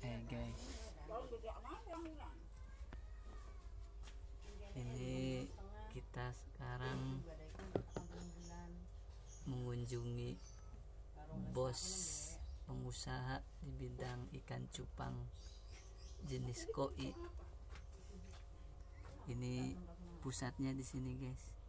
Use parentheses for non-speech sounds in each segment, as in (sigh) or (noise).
Eh guys, ini kita sekarang mengunjungi bos pengusaha di bidang ikan cupang jenis koi. Ini pusatnya di sini guys.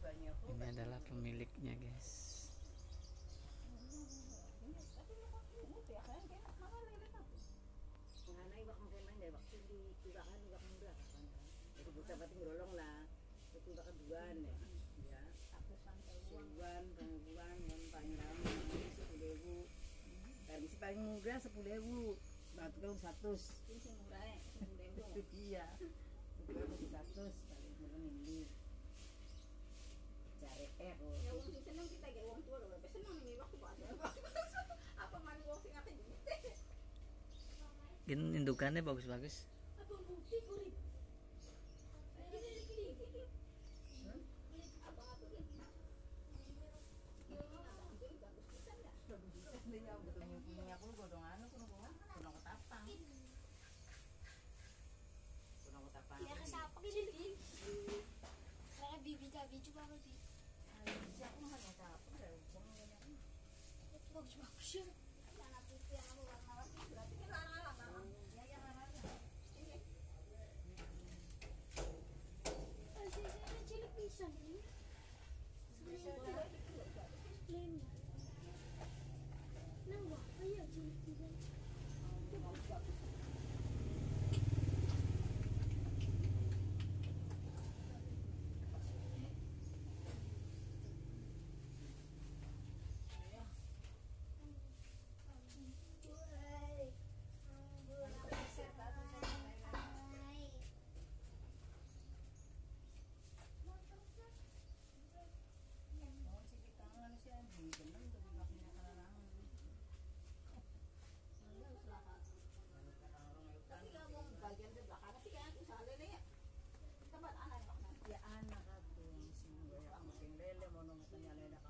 Berubahnya kok. Ini adalah pemiliknya guys. Ngana ibak mungkin main deh waktu di ibakan ibak paling murah sepuluh ribu. Batu kan satu. Ini murah ya. Itu kan satu. Paling murah ini. Cari eh. oh. Ya wong sing seneng kita ge wong tua lho, wis seneng nih waktu. (laughs) Apa ate gede. Gini indukannya bagus-bagus. Apa bukti kurip. Apa apa Betul godong anu ketapang. Ketapang. Sih? Karena bibi. Siapa mah hanya ini. Itu bagus bagus ya. Mau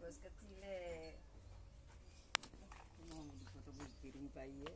bos kecile mau di foto kirim bayi